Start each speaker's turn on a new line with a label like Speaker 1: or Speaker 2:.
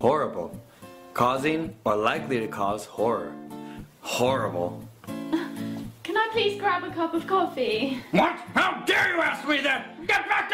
Speaker 1: Horrible. Causing or likely to cause horror. Horrible.
Speaker 2: Can I please grab a cup of coffee?
Speaker 1: What? How dare you ask me that? Get back!